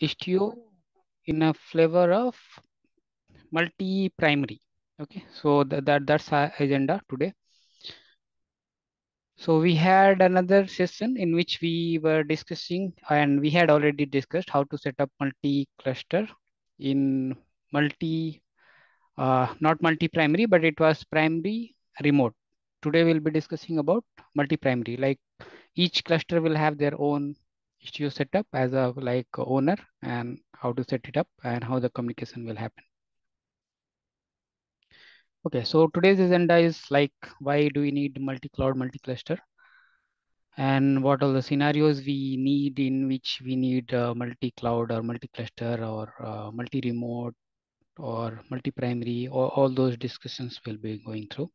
Istio in a flavor of multi-primary. Okay, so that, that that's our agenda today. So we had another session in which we were discussing and we had already discussed how to set up multi-cluster in multi, uh, not multi-primary, but it was primary remote. Today we'll be discussing about multi-primary, like each cluster will have their own Istio setup as a like owner and how to set it up and how the communication will happen. Okay, so today's agenda is like, why do we need multi-cloud, multi-cluster? And what are the scenarios we need in which we need uh, multi-cloud or multi-cluster or uh, multi-remote or multi-primary, all those discussions will be going through.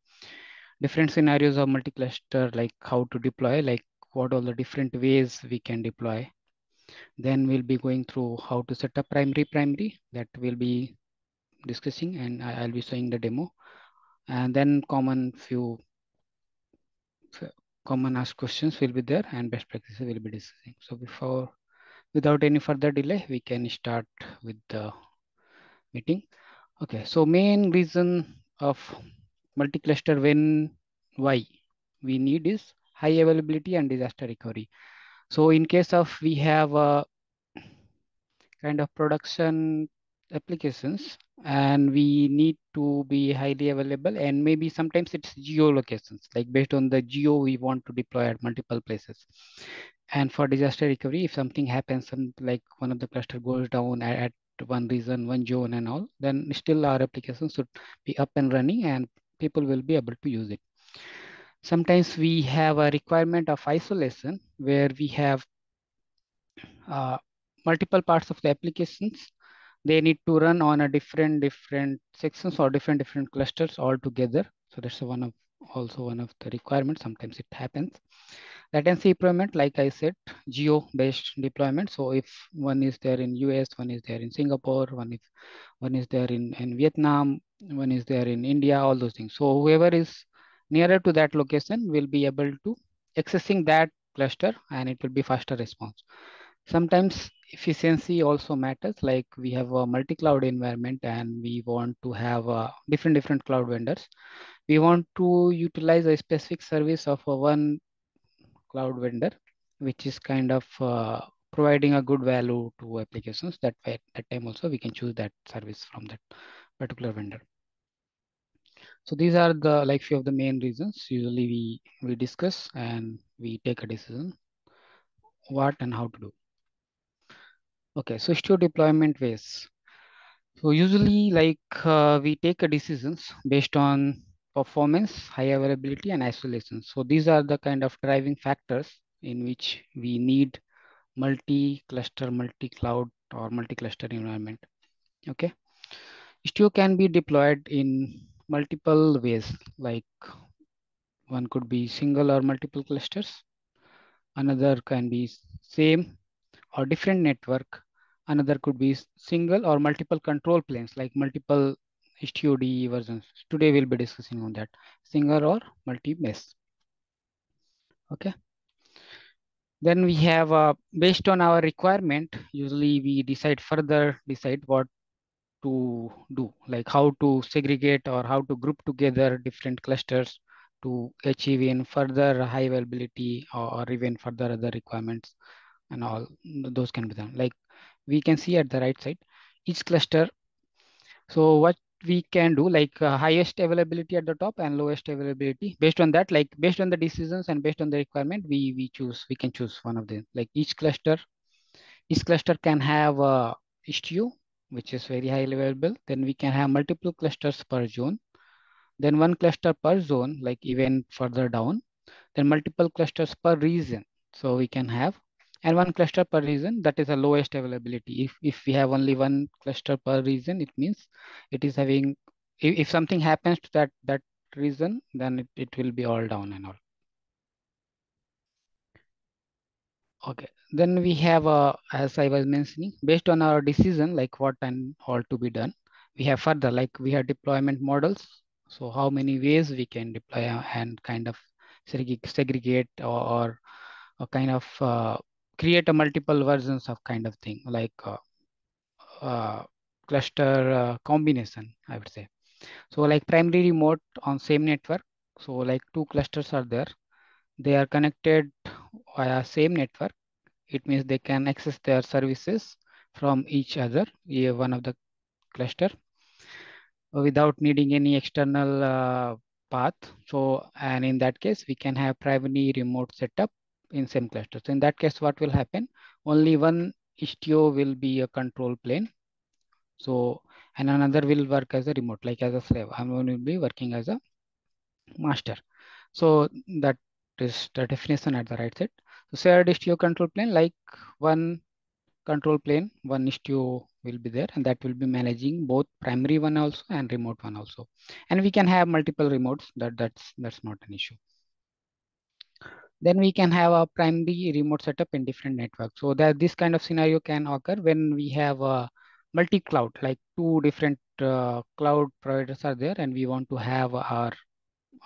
Different scenarios of multi-cluster, like how to deploy, like what are the different ways we can deploy. Then we'll be going through how to set up primary primary that we'll be discussing and I'll be showing the demo and then common few common asked questions will be there and best practices will be discussing. So before, without any further delay, we can start with the meeting. Okay, so main reason of multi-cluster when, why we need is high availability and disaster recovery. So in case of we have a kind of production applications and we need to be highly available and maybe sometimes it's geo locations like based on the geo we want to deploy at multiple places and for disaster recovery if something happens like one of the cluster goes down at, one region one zone and all then still our application should be up and running and people will be able to use it sometimes we have a requirement of isolation where we have uh, multiple parts of the applications. They need to run on a different different sections or different different clusters all together so that's one of also one of the requirements. Sometimes it happens. Latency deployment like i said geo based deployment. So if one is there in us one is there in singapore one is one is there in, in vietnam one is there in india all those things. So whoever is nearer to that location will be able to accessing that cluster and it will be faster response. Sometimes efficiency also matters like we have a multi-cloud environment and we want to have uh, different different cloud vendors. We want to utilize a specific service of one cloud vendor which is kind of uh, providing a good value to applications. That way at that time also we can choose that service from that particular vendor so these are the like few of the main reasons usually we we discuss and we take a decision what and how to do Okay, so Istio deployment ways. So usually like uh, we take a decisions based on performance, high availability and isolation. So these are the kind of driving factors in which we need multi-cluster, multi-cloud or multi-cluster environment. Okay. Istio can be deployed in multiple ways like one could be single or multiple clusters. Another can be same or different network Another could be single or multiple control planes, like multiple istio-d versions. Today we'll be discussing on that, single or multi-mesh. Okay. Then we have, uh, based on our requirement, usually we decide further, decide what to do, like how to segregate or how to group together different clusters to achieve in further high availability or even further other requirements and all those can be done. Like we can see at the right side each cluster. So what we can do like uh, highest availability at the top and lowest availability based on that like based on the decisions and based on the requirement we we choose we can choose one of them like each cluster each cluster can have a Istio which is very highly available then we can have multiple clusters per zone. Then one cluster per zone like even further down then multiple clusters per region. So we can have and one cluster per region that is the lowest availability. If if we have only one cluster per region it means it is having if, if something happens to that that region then it, it will be all down and all okay then we have uh, as i was mentioning based on our decision like what and all to be done we have further like we have deployment models so how many ways we can deploy and kind of segregate or, or kind of uh, create a multiple versions of kind of thing like uh, uh, cluster uh, combination, I would say. So like primary remote on same network. So like two clusters are there. They are connected via same network. It means they can access their services from each other, one of the cluster without needing any external uh, path. So, and in that case, we can have primary remote setup in same cluster. So in that case, what will happen? Only one Istio will be a control plane. So, and another will work as a remote, like as a slave. I'm going to be working as a master. So that is the definition at the right side. So shared Istio control plane, like one control plane, one Istio will be there and that will be managing both primary one also and remote one also. And we can have multiple remotes that that's, that's not an issue. Then we can have a primary remote setup in different networks. So that this kind of scenario can occur when we have a multi-cloud, like two different uh, cloud providers are there and we want to have our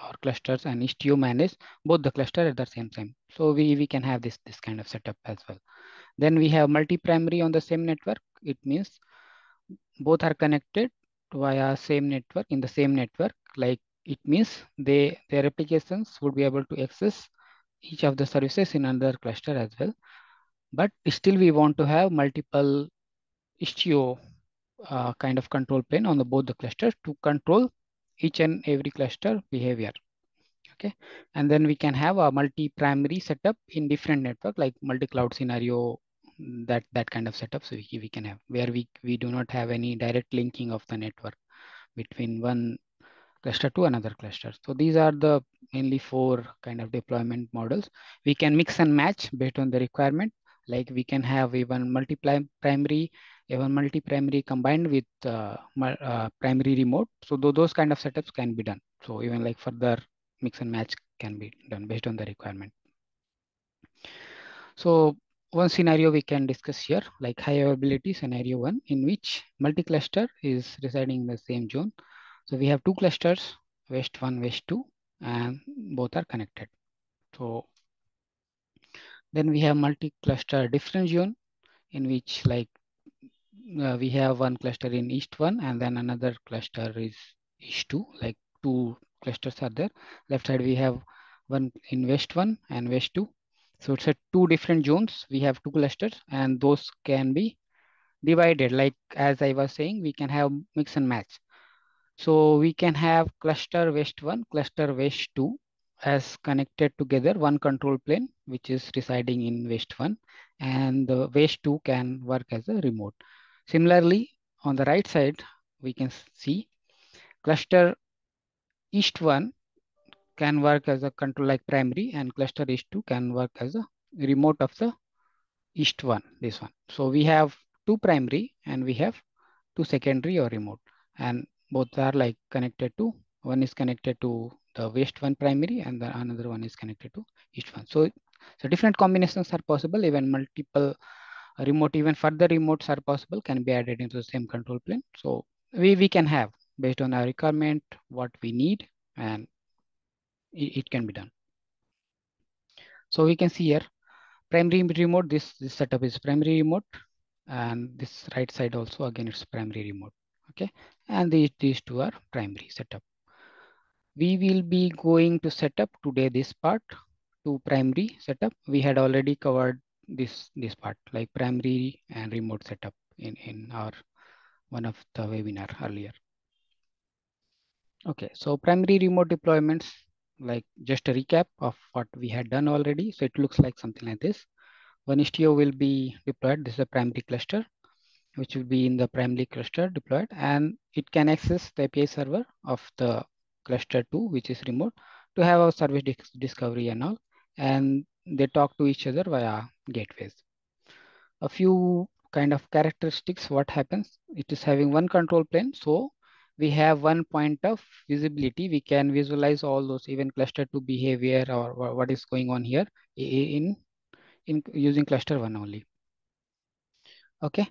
our clusters and Istio manage both the cluster at the same time. So we, we can have this, this kind of setup as well. Then we have multi-primary on the same network. It means both are connected via same network in the same network. Like it means they their applications would be able to access each of the services in another cluster as well. But still we want to have multiple Istio uh, kind of control plane on the both the clusters to control each and every cluster behavior. Okay, and then we can have a multi-primary setup in different network like multi-cloud scenario mm, that that kind of setup. So we, we can have where we we do not have any direct linking of the network between one cluster to another cluster. So these are the mainly four kind of deployment models. We can mix and match based on the requirement. Like we can have even multiply primary even multi-primary combined with uh, uh, primary remote so th those kind of setups can be done so even like further mix and match can be done based on the requirement so one scenario we can discuss here, like high availability scenario one, in which multi-cluster is residing in the same zone. So we have two clusters, West 1, West 2, and both are connected. So then we have multi-cluster different zone, in which like uh, we have one cluster in East 1, and then another cluster is East 2, like two clusters are there. Left side we have one in West 1 and West 2 so it's a two different zones. We have two clusters and those can be divided. Like as I was saying, we can have mix and match. So we can have cluster west one, cluster west two as connected together, one control plane, which is residing in west one and the west two can work as a remote. Similarly, on the right side, we can see cluster east one can work as a control like primary and cluster east 2 can work as a remote of the east one, this one. So we have two primary and we have two secondary or remote and both are like connected to, one is connected to the west one primary and the another one is connected to east one. So, so different combinations are possible, even multiple remote, even further remotes are possible, can be added into the same control plane. So we, we can have based on our requirement, what we need and it, can be done. So we can see here, primary remote, this, this setup is primary remote and this right side also, again, it's primary remote, okay? And these, these two are primary setup. We will be going to set up today this part to primary setup. We had already covered this, this part like primary and remote setup in, in our one of the webinar earlier. Okay, so primary remote deployments like just a recap of what we had done already. So it looks like something like this. One Istio will be deployed. This is a primary cluster, which will be in the primary cluster deployed, and it can access the API server of the cluster two, which is remote, to have our service discovery and all. And they talk to each other via gateways. A few kind of characteristics, what happens, it is having one control plane. So we have one point of visibility. We can visualize all those even cluster two behavior or what is going on here in, in using cluster one only. Okay.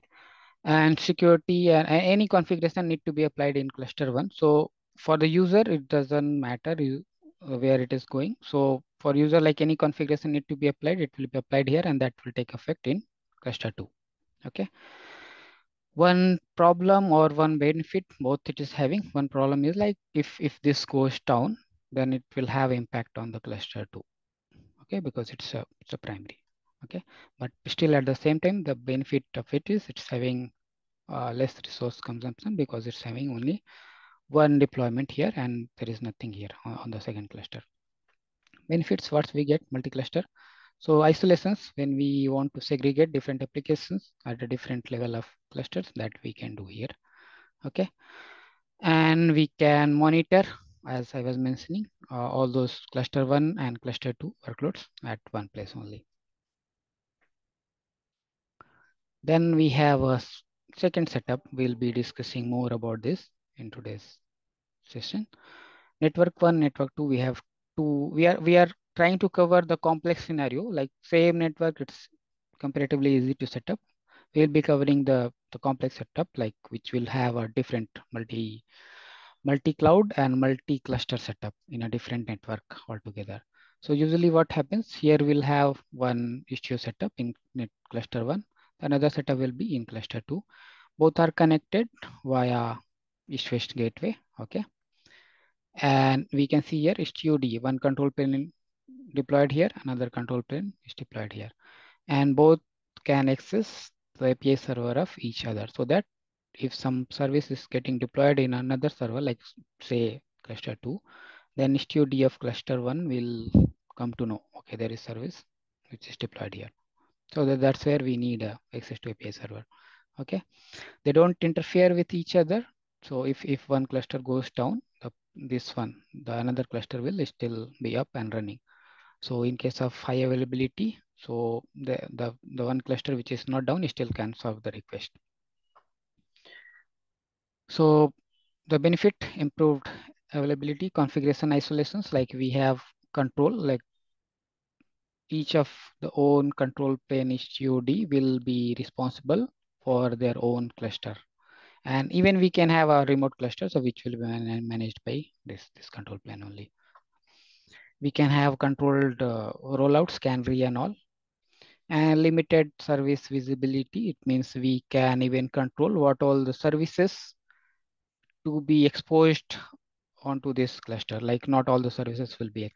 And security uh, and any configuration need to be applied in cluster one. So for the user, it doesn't matter where it is going. So for user, like any configuration need to be applied, it will be applied here and that will take effect in cluster two. Okay. one problem or one benefit both it is having one problem is like if if this goes down then it will have impact on the cluster too okay because it's a it's a primary okay but still at the same time the benefit of it is it's having uh, less resource consumption because it's having only one deployment here and there is nothing here on, the second cluster benefits what we get multi-cluster so isolations, when we want to segregate different applications at a different level of clusters that we can do here. Okay. And we can monitor, as I was mentioning, uh, all those cluster one and cluster two workloads at one place only. Then we have a second setup. We'll be discussing more about this in today's session. Network one, network two, we have two, we are, we are trying to cover the complex scenario, like same network, it's comparatively easy to set up. We'll be covering the, the complex setup, like which will have a different multi multi-cloud and multi-cluster setup in a different network altogether. So usually what happens here, we'll have one Istio setup in net cluster one. Another setup will be in cluster two. Both are connected via east-west gateway. Okay. And we can see here Istio one control plane deployed here, another control plane is deployed here. And both can access the API server of each other so that if some service is getting deployed in another server, like say cluster two, then Istio of cluster one will come to know, okay, there is service which is deployed here. So that, that's where we need uh, access to API server. Okay, they don't interfere with each other. So if, if one cluster goes down, the, this one, the another cluster will still be up and running. So in case of high availability, so the, the, the one cluster which is not down still can solve the request. So the benefit improved availability, configuration isolations, like we have control, like each of the own control plane istio-d will be responsible for their own cluster. And even we can have a remote cluster, so which will be managed by this, this control plane only. We can have controlled uh, rollouts, canary and all. And limited service visibility, it means we can even control what all the services to be exposed onto this cluster. Like not all the services will be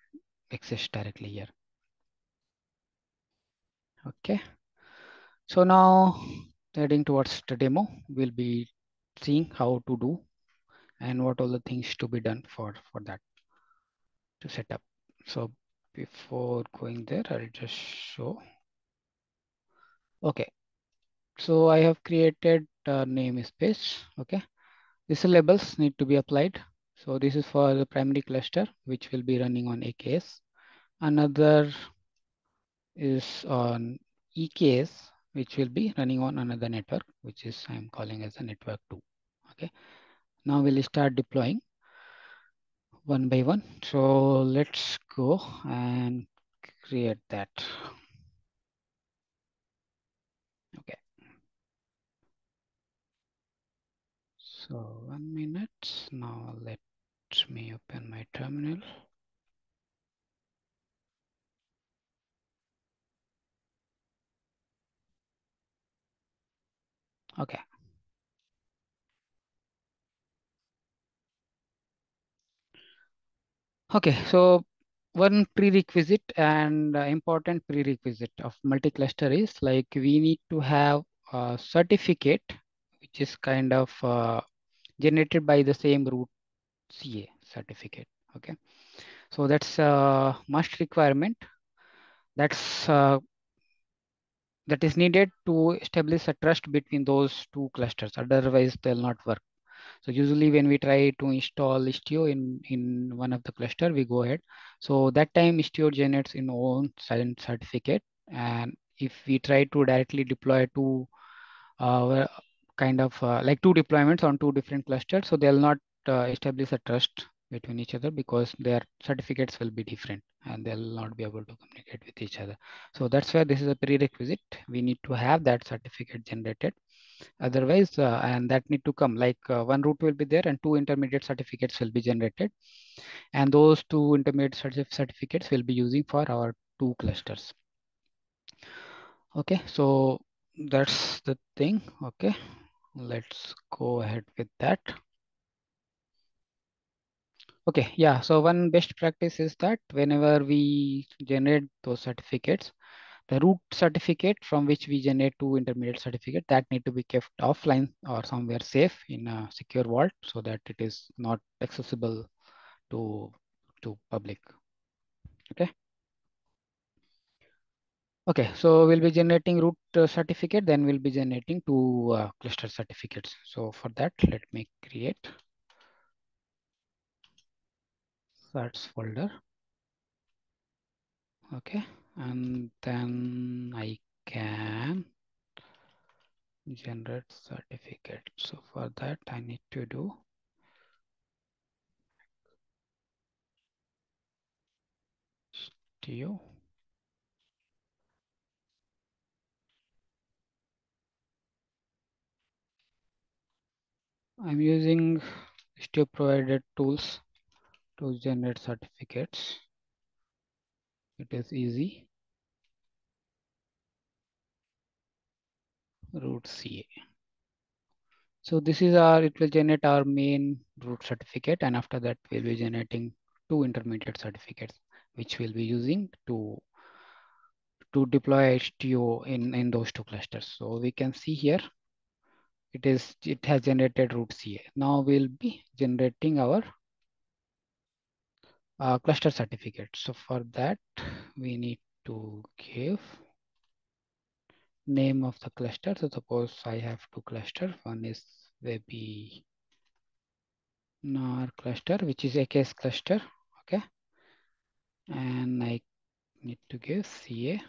accessed directly here. Okay. So now heading towards the demo, we'll be seeing how to do and what all the things to be done for, for that to set up. So before going there, I'll just show. Okay. So I have created a namespace. Okay. These labels need to be applied. So this is for the primary cluster, which will be running on AKS. Another is on EKS, which will be running on another network, which is I'm calling as a network two. Okay. Now we'll start deploying one by one. So let's go and create that. Okay. So one minute. Now let me open my terminal. Okay. Okay, so one prerequisite and uh, important prerequisite of multi-cluster is like we need to have a certificate, which is kind of uh, generated by the same root CA certificate. Okay, so that's a must requirement. That's uh, that is needed to establish a trust between those two clusters. Otherwise, they'll not work. So usually when we try to install Istio in, in one of the cluster, we go ahead. So that time Istio generates in own certificate. And if we try to directly deploy to uh, kind of uh, like two deployments on two different clusters, so they'll not uh, establish a trust between each other because their certificates will be different and they'll not be able to communicate with each other. So that's why this is a prerequisite. We need to have that certificate generated otherwise uh, and that need to come like uh, one root will be there and two intermediate certificates will be generated and those two intermediate certificates will be using for our two clusters okay so that's the thing okay let's go ahead with that. Okay, yeah. So one best practice is that whenever we generate those certificates, the root certificate from which we generate two intermediate certificate that need to be kept offline or somewhere safe in a secure vault so that it is not accessible to, to public. Okay. Okay, so we'll be generating root uh, certificate, then we'll be generating two uh, cluster certificates. So for that, let me create certs folder. Okay, and then I can generate certificate. So for that, I need to do to I'm using Istio provided tools to generate certificates. It is easy. Root CA. So this is our, it will generate our main root certificate. And after that, we'll be generating two intermediate certificates, which we'll be using to, to deploy Istio in, in those two clusters. So we can see here, it is, it has generated root CA. Now we'll be generating our uh, cluster certificate. So for that, we need to give name of the cluster. So suppose I have two clusters. One is webinar cluster, which is AKS cluster. Okay. And I need to give CA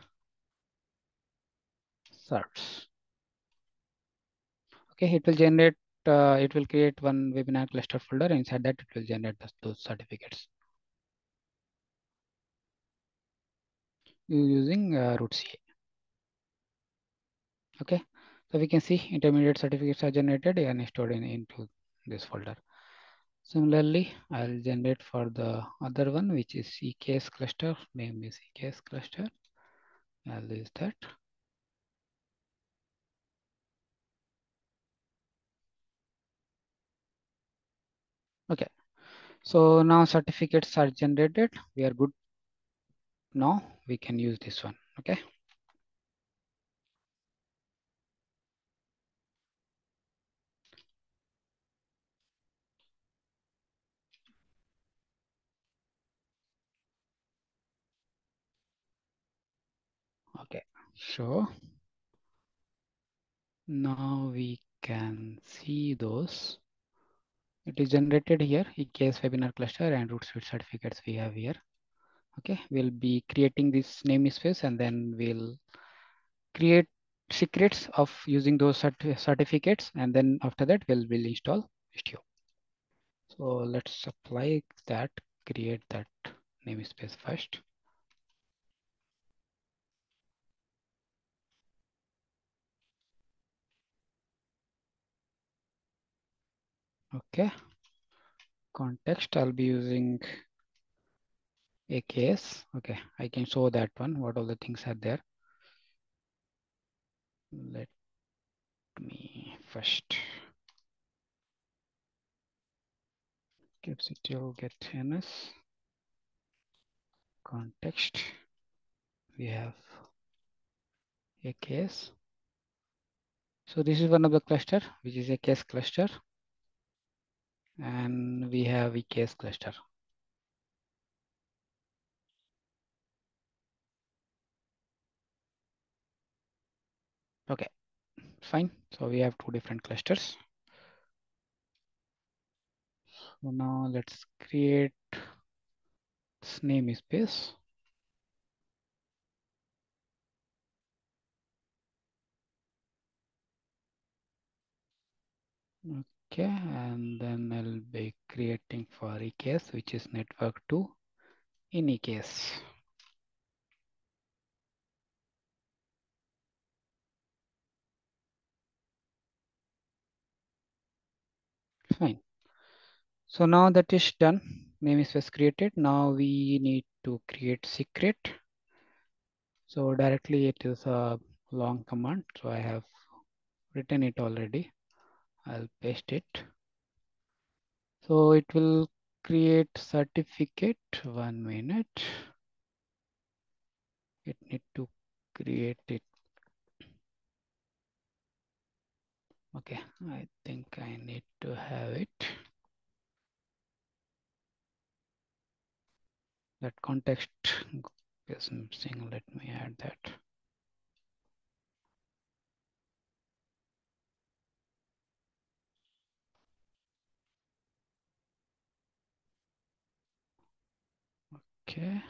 certs. Okay, it will generate, uh, it will create one webinar cluster folder. Inside that, it will generate those certificates. Using uh, root CA. Okay, so we can see intermediate certificates are generated and stored in, into this folder. Similarly, I'll generate for the other one, which is EKS cluster, name is EKS cluster. I'll use that. Okay, so now certificates are generated. We are good. Now we can use this one, okay? Okay, so now we can see those. It is generated here, EKS webinar cluster and root suite certificates we have here. Okay, we'll be creating this namespace and then we'll create secrets of using those cert certificates. And then after that, we'll, we'll install Istio. So let's apply that, create that namespace first. Okay. Context, I'll be using AKS. Okay, I can show that one, what all the things are there. Let me first kubectl get NS context. We have AKS. So this is one of the cluster, which is AKS cluster. And we have EKS cluster. Okay, fine. So we have two different clusters. So now let's create this namespace. Okay, and then I'll be creating for EKS, which is network two in EKS. Fine. So now that is done, name namespace created. Now we need to create secret. So directly it is a long command. So I have written it already. I'll paste it. So it will create certificate. One minute. It need to create it. Okay, I think I need to have it. That context is missing. Let me add that. Okay.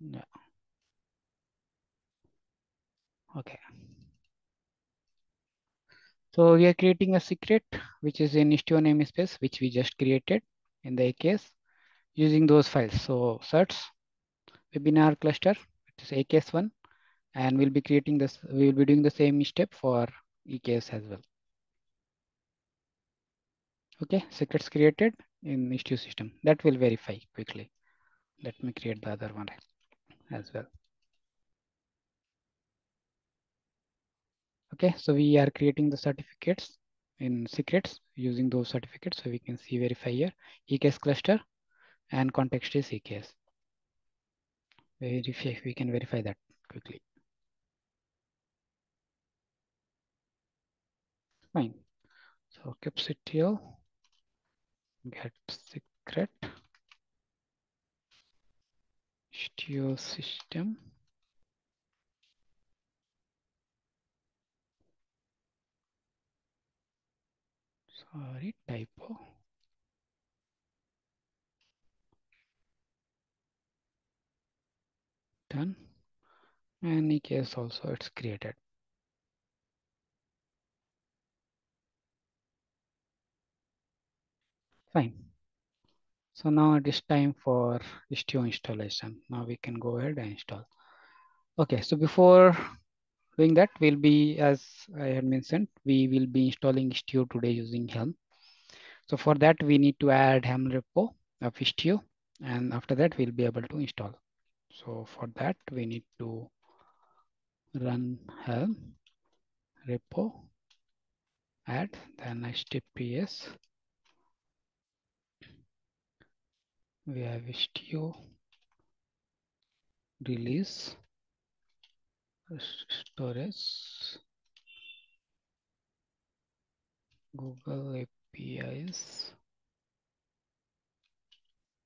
Yeah. Okay. So we are creating a secret, which is in Istio namespace, which we just created in the AKS using those files. So search webinar cluster, which is AKS1, and we'll be creating this, we will be doing the same step for EKS as well. Okay, secrets created in Istio system. That will verify quickly. Let me create the other one as well. Okay, so we are creating the certificates in secrets using those certificates. So we can see verify here, EKS cluster and context is EKS. Verify, we can verify that quickly. Fine. So kubectl get secret system sorry typo done EKS also it's created. Fine. So now it is time for Istio installation. Now we can go ahead and install. Okay so before doing that we'll be as I had mentioned we will be installing Istio today using Helm. So for that we need to add Helm repo of Istio and after that we'll be able to install. So for that we need to run helm repo add then https we have istio release storage google apis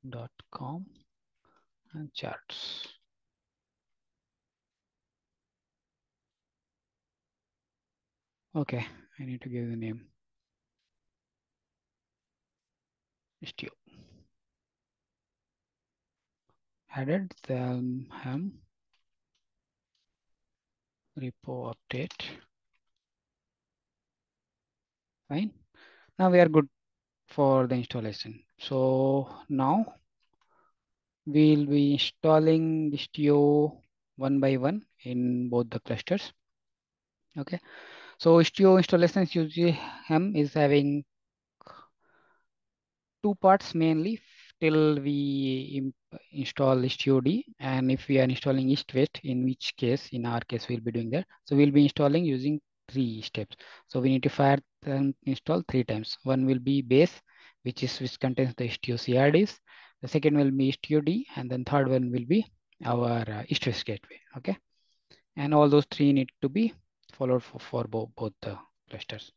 dot com and charts. Okay i need to give the name. Istio added the helm repo update fine. Now we are good for the installation. So now we'll be installing istio one by one in both the clusters. Okay. So istio installations usually Helm is having two parts mainly till we install istio-d and if we are installing east-west in which case in our case we'll be doing that. So we'll be installing using three steps. So we need to fire them install three times. One will be base which is which contains the istio crds the second will be istio-d and then third one will be our uh, east-west gateway okay? And all those three need to be followed for, for both, both the clusters.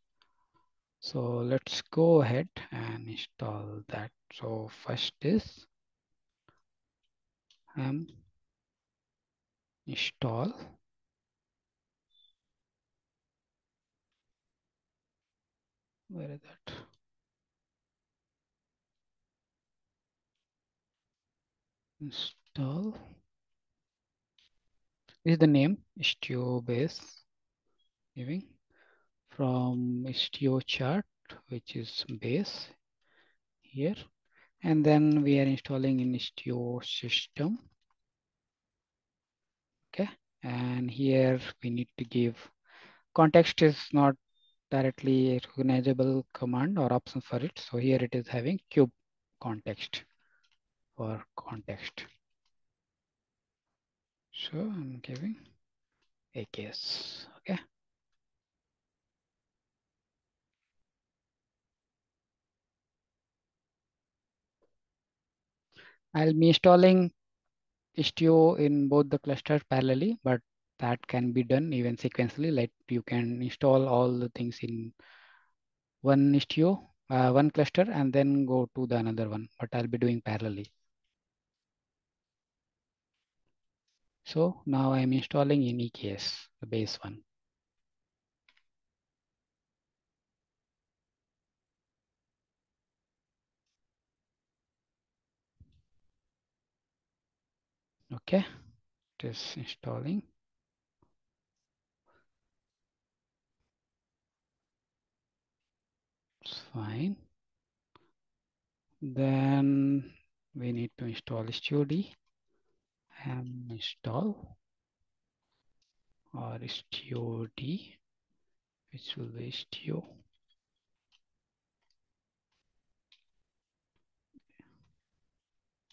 So let's go ahead and install that. So first is um, install. Where is that? Install. This is the name Istio base giving from Istio chart, which is base here. And then we are installing in Istio system. Okay. And here we need to give context is not directly recognizable command or option for it. So here it is having kube context for context. So I'm giving AKS. Okay. I'll be installing Istio in both the clusters parallelly, but that can be done even sequentially. Like you can install all the things in one Istio, uh, one cluster, and then go to the another one. But I'll be doing parallelly. So now I'm installing in EKS, the base one. Okay, it is installing. It's fine. Then we need to install std and install or istio-d, which will be stio.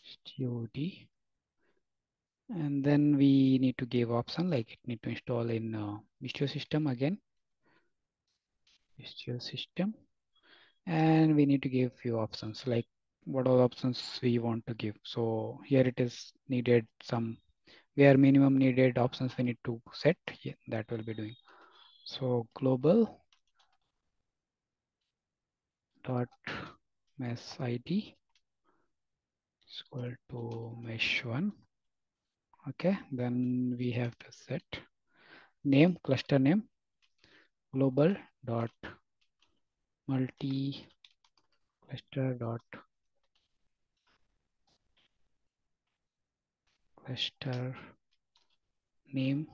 istio-d and then we need to give option like it need to install in uh, Istio system again. Istio system. And we need to give few options like what the options we want to give. So here it is needed some where minimum needed options we need to set. Yeah, that will be doing. So global dot mesh id equal to mesh one okay then we have to set. Name cluster name. Global dot multi cluster dot cluster name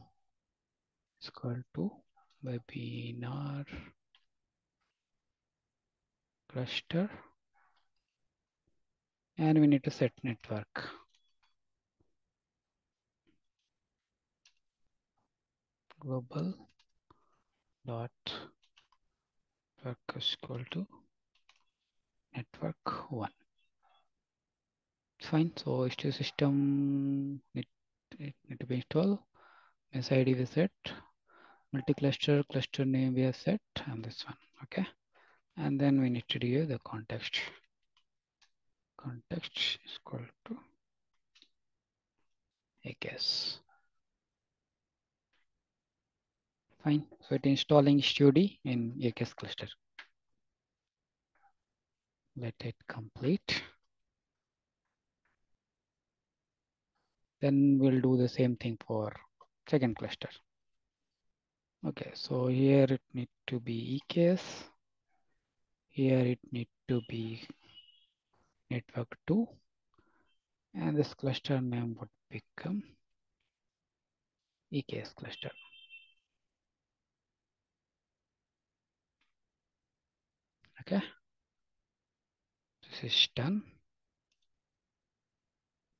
is equal to webinar cluster. And we need to set network global dot network is equal to network one. Fine. So Istio system it, it need to be installed. Mesh id we set. Multi-cluster cluster name we have set and this one okay? And then we need to do the context. Context is equal to AKS. Fine. So it installing istio-d in AKS cluster. Let it complete. Then we'll do the same thing for second cluster. Okay, so here it need to be EKS. Here it need to be network 2. And this cluster name would become EKS cluster. Okay. This is done.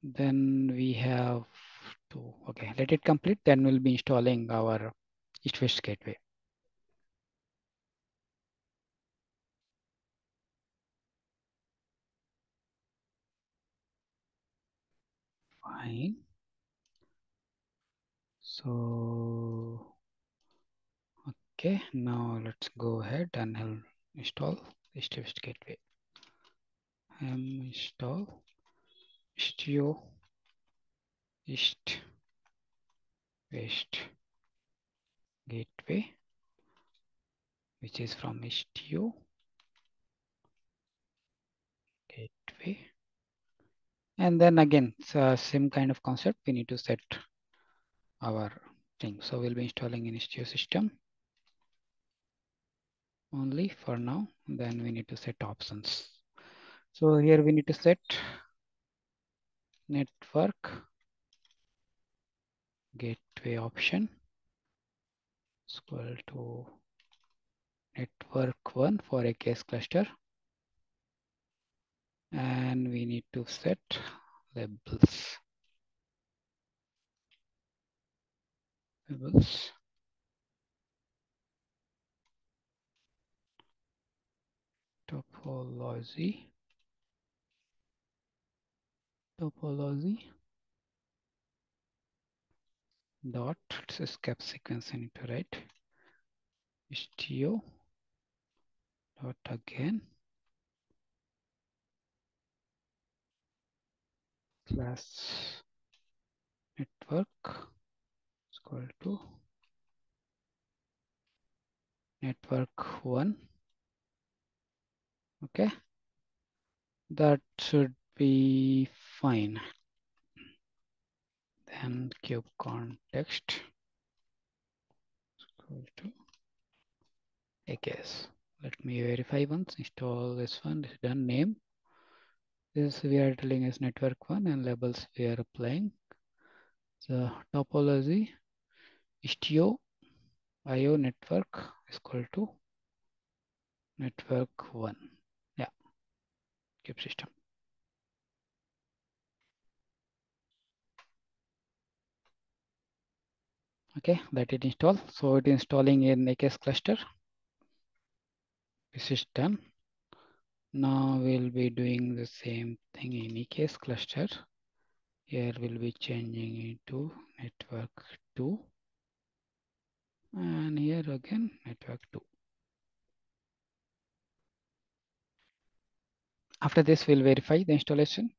Then we have to, okay, let it complete. Then we'll be installing our east-west gateway. Fine. So, okay, now let's go ahead and I'll install east-west gateway. Um, install. Istio East West Gateway, which is from Istio. Gateway. And then again, so same kind of concept, we need to set our thing. So we'll be installing in Istio system only for now. Then we need to set options. So here we need to set network gateway option is equal to network one for AKS cluster. And we need to set labels. Labels. Topology. Topology. dot. Let's escape sequence I need to write istio dot again. Class network is equal to network one okay that should be fine then kube context equal to AKS. Let me verify once, install this one, this done name. This we are telling is network one and labels we are applying. The topology istio IO network is equal to network one. System. Okay, that it install. So it is installing in AKS cluster. This is done. Now we'll be doing the same thing in EKS cluster. Here we'll be changing it to network 2. And here again, network 2. After this, we'll verify the installation.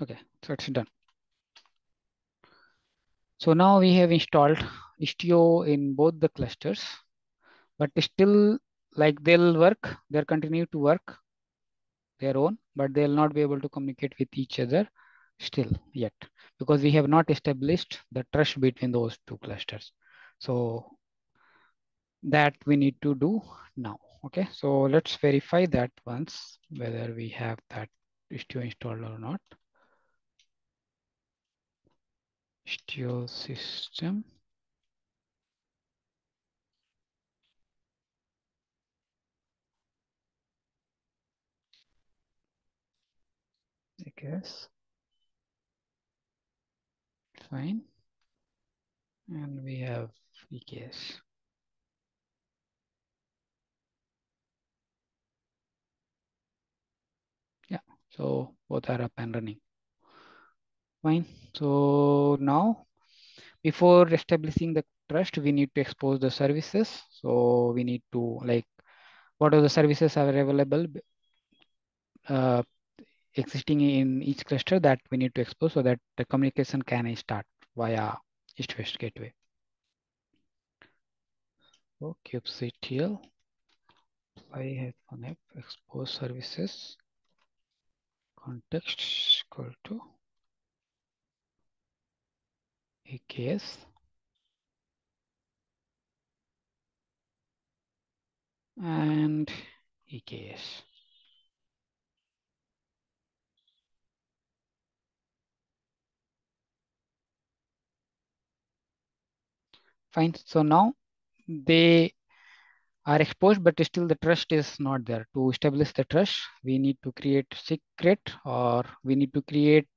Okay, so it's done. So now we have installed Istio in both the clusters, but still like they'll work, they'll continue to work their own, but they'll not be able to communicate with each other still yet because we have not established the trust between those two clusters. So that we need to do now. Okay, so let's verify that once whether we have that Istio installed or not. Istio system. I guess. Fine. And we have EKS. Yeah, so both are up and running. Fine. So now, before establishing the trust, we need to expose the services. So we need to like, what are the services are available uh, existing in each cluster that we need to expose so that the communication can start via east-west gateway. So kubectl apply hyphen f expose services context equal to AKS and EKS. Fine. So now they are exposed, but still the trust is not there. To establish the trust, we need to create secret or we need to create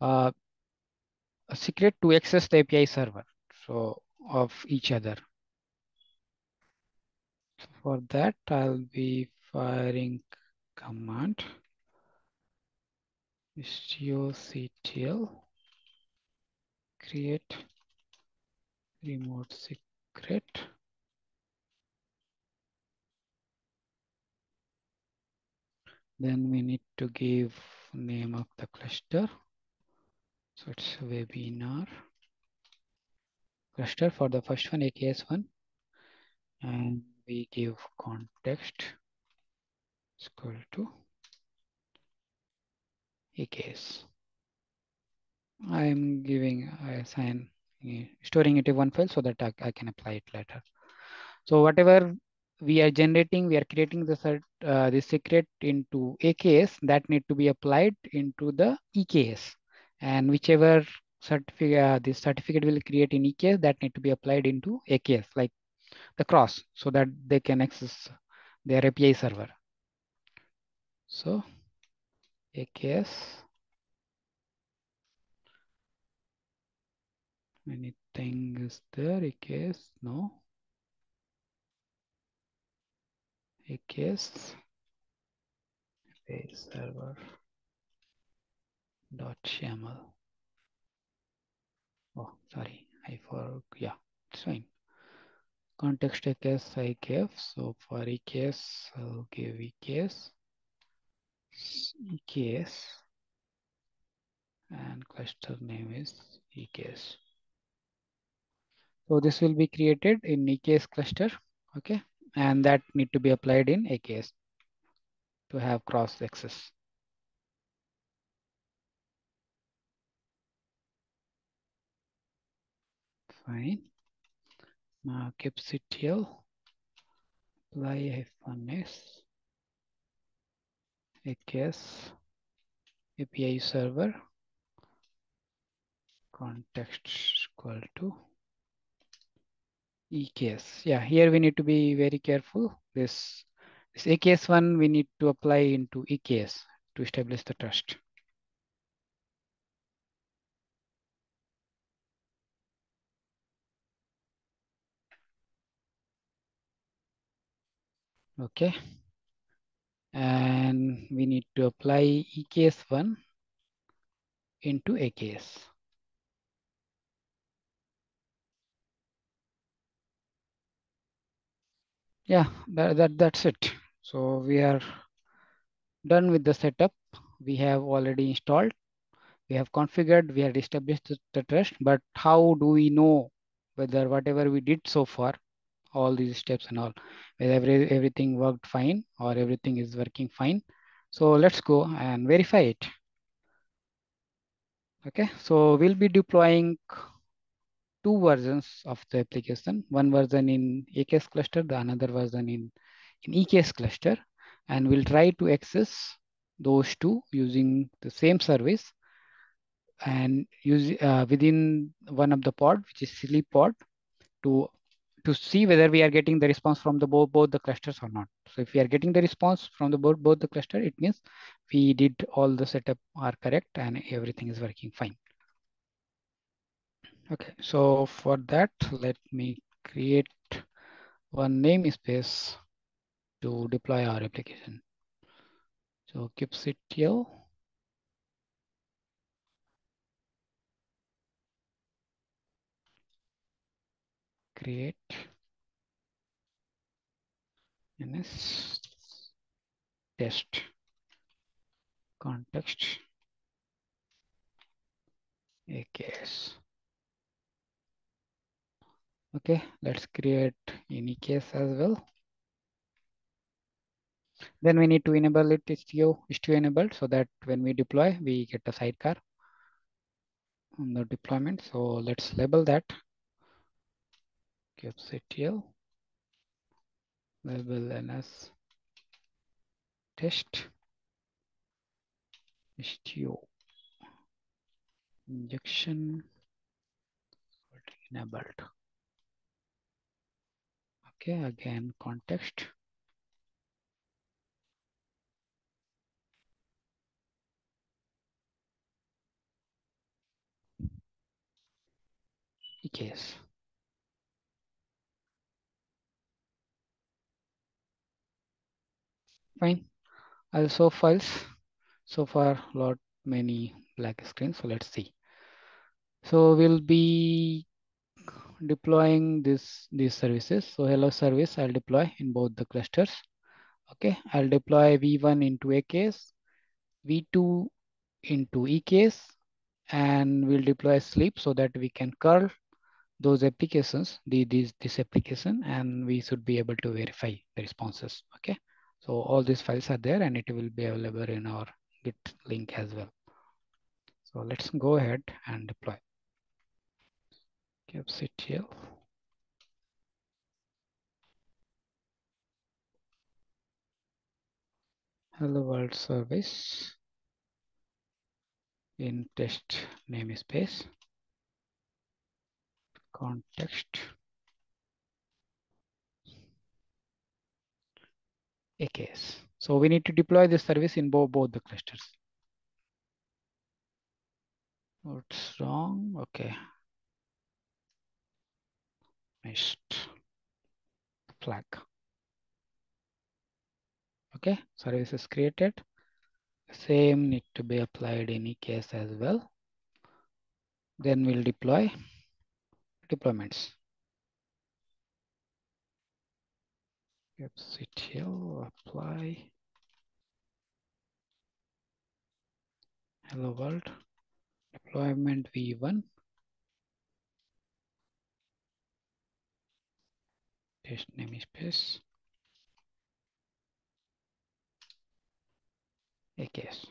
uh, a secret to access the API server. So of each other. So for that, I'll be firing command istio create remote secret. Then we need to give name of the cluster. So it's webinar. Cluster for the first one AKS1 and we give context. Equal to AKS. I'm giving I assign storing it in one file so that I, I, can apply it later. So whatever we are generating, we are creating the cert, uh, the secret into AKS that need to be applied into the EKS, and whichever certificate uh, this certificate will create in EKS that need to be applied into AKS, like the cross, so that they can access their API server. So AKS anything is there AKS no AKS base server dot YAML. Oh, sorry, I for yeah, it's fine. Context AKS I gave. So for EKS, I'll give a EKS, EKS, and cluster name is EKS. So this will be created in EKS cluster, okay? And that need to be applied in AKS to have cross access. Fine. Now kubectl apply hyphen s AKS API server context equal to EKS. Yeah, here we need to be very careful. This, this AKS one we need to apply into EKS to establish the trust. Okay. And we need to apply EKS1 into AKS. Yeah, that, that, that's it. So we are done with the setup. We have already installed, we have configured, we have established the, the trust, but how do we know whether whatever we did so far all these steps and all whether every, everything worked fine or everything is working fine? So let's go and verify it. Okay so we'll be deploying two versions of the application one version in AKS cluster the another version in in EKS cluster and we'll try to access those two using the same service and use uh, within one of the pod which is sleep pod to to see whether we are getting the response from the both, both the clusters or not. So if we are getting the response from the both, both the cluster, it means we did all the setup are correct and everything is working fine. Okay, so for that, let me create one namespace to deploy our application. So kubectl. Create. Ns test. Context. AKS. Okay, let's create any case as well. Then we need to enable it Istio, Istio enabled so that when we deploy, we get a sidecar on the deployment. So let's label that kubectl label ns test Istio injection enabled. Okay, again context. case. Fine. Also files. So far, lot many black screens. So let's see. So we'll be deploying this these services. So hello service, I'll deploy in both the clusters. Okay, I'll deploy V1 into AKS, V2 into EKS, and we'll deploy sleep so that we can curl those applications, the, these, this application, and we should be able to verify the responses. Okay, so all these files are there and it will be available in our Git link as well. So let's go ahead and deploy. Kubectl hello world service in test namespace context AKS. So we need to deploy this service in both, both the clusters. What's wrong? Okay. Missed flag. Okay, service is created. Same need to be applied in EKS as well. Then we'll deploy deployments. kubectl apply hello world deployment v1 test namespace AKS.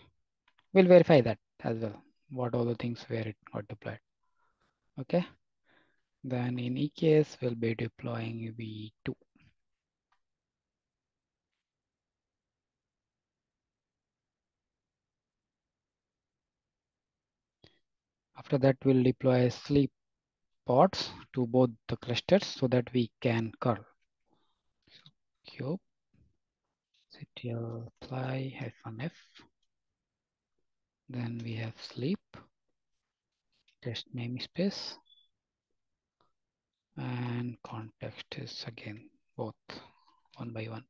We'll verify that as well. What all the things where it got deployed. Okay. Then in EKS, we'll be deploying V2. After that, we'll deploy sleep pods to both the clusters so that we can curl. So, kube ctl apply hyphen f. Then we have sleep test namespace and context is again both one by one.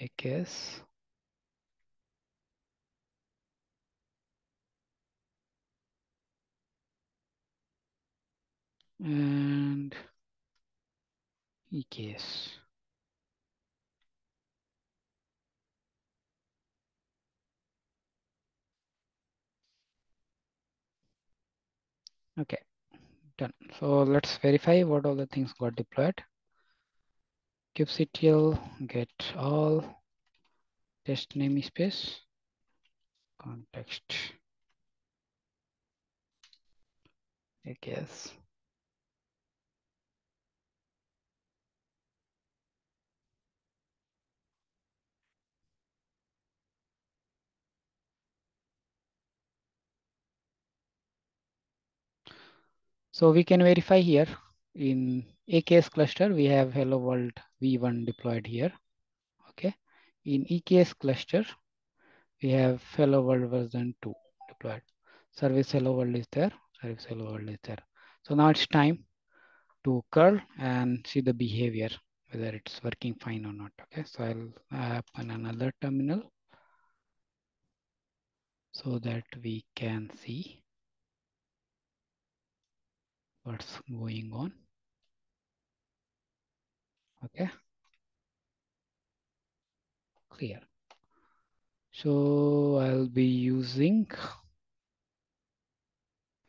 AKS and EKS. Okay, done. So let's verify what all the things got deployed. kubectl get all test namespace context AKS So we can verify here in AKS cluster, we have hello world v1 deployed here. Okay. In EKS cluster, we have hello world version 2 deployed. Service hello world is there. Service hello world is there. So now it's time to curl and see the behavior, whether it's working fine or not. Okay. So I'll open another terminal so that we can see what's going on. Okay. Clear. So I'll be using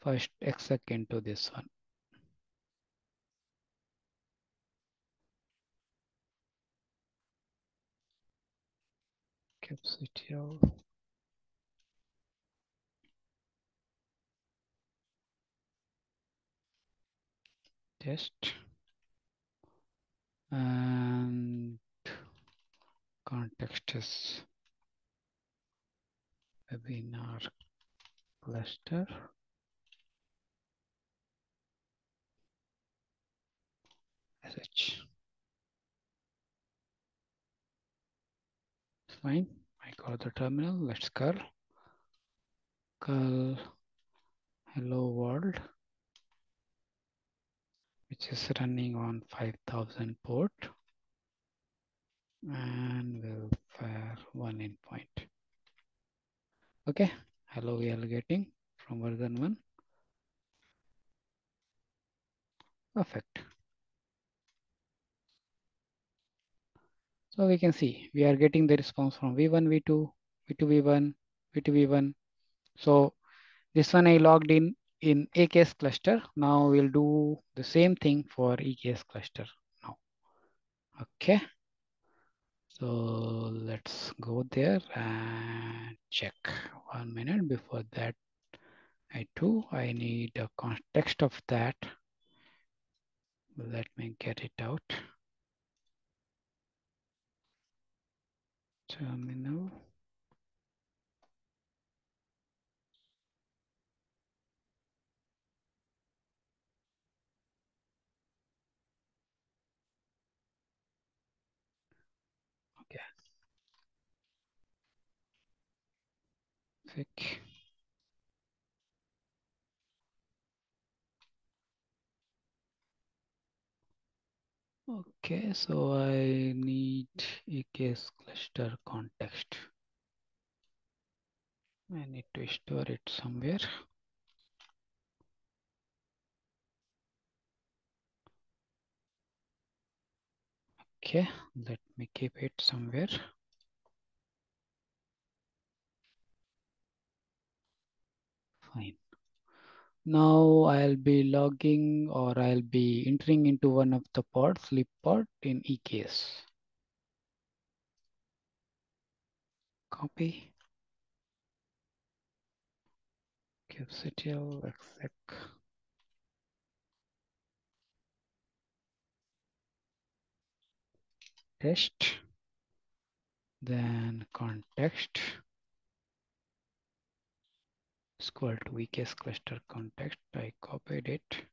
first exec into this one. kubectl test. And context is webinar cluster. Sh. Fine. I call the terminal. Let's curl. Curl. Hello world which is running on 5000 port. And we'll fire one endpoint okay hello we are getting from version one. Perfect. So we can see we are getting the response from v1 v2 v2 v1 v2 v1 so this one i logged in in AKS cluster. Now we'll do the same thing for EKS cluster now. Okay. So let's go there and check one minute before that. I do, I need a context of that. Let me get it out. Terminal. Fic. Okay, so I need EKS cluster context. I need to store it somewhere. Okay, let me keep it somewhere. Fine. Now I'll be logging or I'll be entering into one of the pods, sleep pod in EKS. Copy. kubectl exec. Test. Then context. Equal to EKS cluster context. I copied it.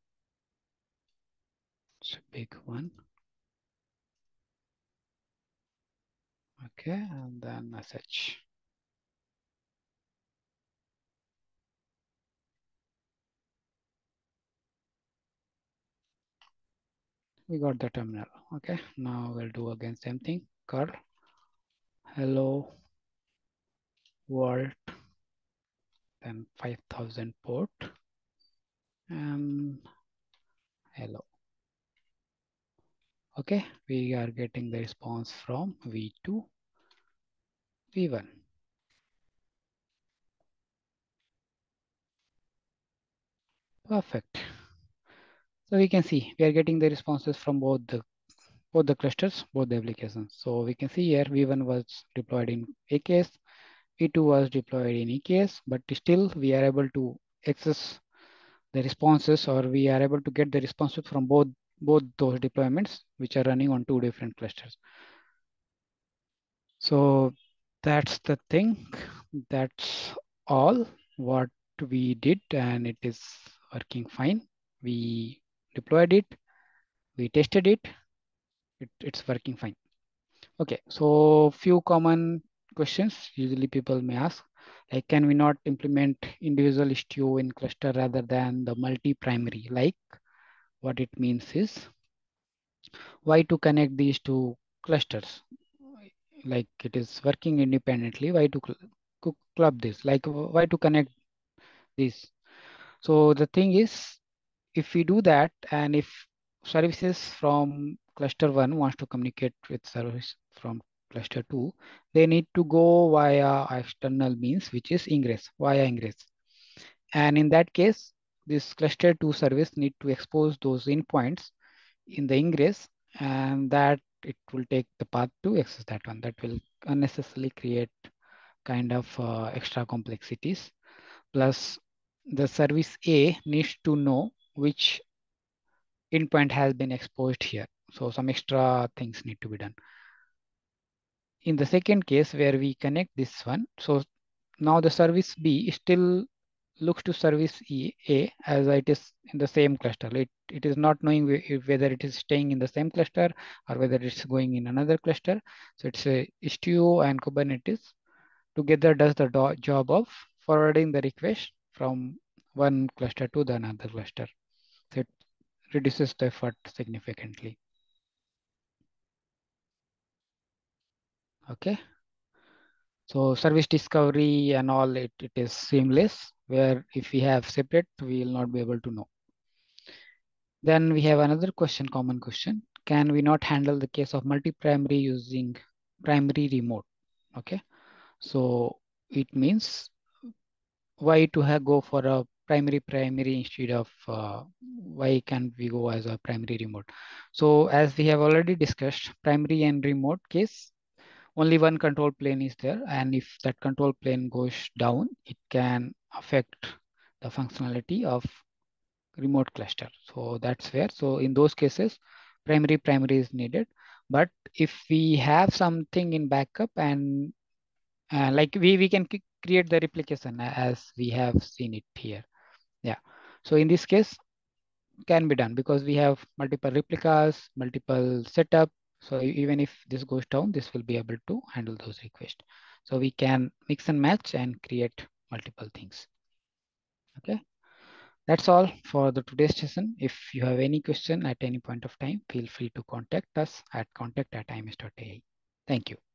It's a big one. Okay, and then sh. We got the terminal. Okay, now we'll do again same thing. curl hello world then 5000 port and hello. Okay, we are getting the response from V2, V1. Perfect. So we can see we are getting the responses from both the both the clusters, both the applications. So we can see here V1 was deployed in AKS, V2 was deployed in EKS, but still we are able to access the responses or we are able to get the responses from both both those deployments which are running on two different clusters. So that's the thing. That's all what we did and it is working fine. We deployed it, we tested it, it it's working fine. Okay, so few common questions usually people may ask, like can we not implement individual Istio in cluster rather than the multi-primary? Like what it means is, why to connect these two clusters? Like it is working independently, why to cl club this? Like why to connect this? So the thing is, if we do that, and if services from cluster one wants to communicate with service from cluster two, they need to go via external means, which is ingress, via ingress. And in that case, this cluster two service need to expose those endpoints in the ingress and that it will take the path to access that one. That will unnecessarily create kind of uh, extra complexities. Plus the service A needs to know which endpoint has been exposed here. So some extra things need to be done. In the second case where we connect this one, so now the service B still looks to service e, A as it is in the same cluster. It, it is not knowing whether it is staying in the same cluster or whether it's going in another cluster. So it's a Istio and Kubernetes together does the job of forwarding the request from one cluster to the another cluster. So it reduces the effort significantly. Okay. So service discovery and all, it, it is seamless, where if we have separate, we will not be able to know. Then we have another question, common question. Can we not handle the case of multi-primary using primary remote? Okay. So it means why to have go for a primary primary instead of uh, why can't we go as a primary remote so as we have already discussed primary and remote case only one control plane is there and if that control plane goes down it can affect the functionality of remote cluster. So that's where so in those cases primary primary is needed. But if we have something in backup and uh, like we we can create the replication as we have seen it here. Yeah. So in this case can be done because we have multiple replicas multiple setup so even if this goes down this will be able to handle those requests so we can mix and match and create multiple things okay That's all for the today's session. If you have any question at any point of time, feel free to contact us at contact at. Thank you.